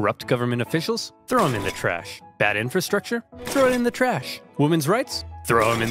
Corrupt government officials? Throw them in the trash. Bad infrastructure? Throw it in the trash. Women's rights? Throw them in the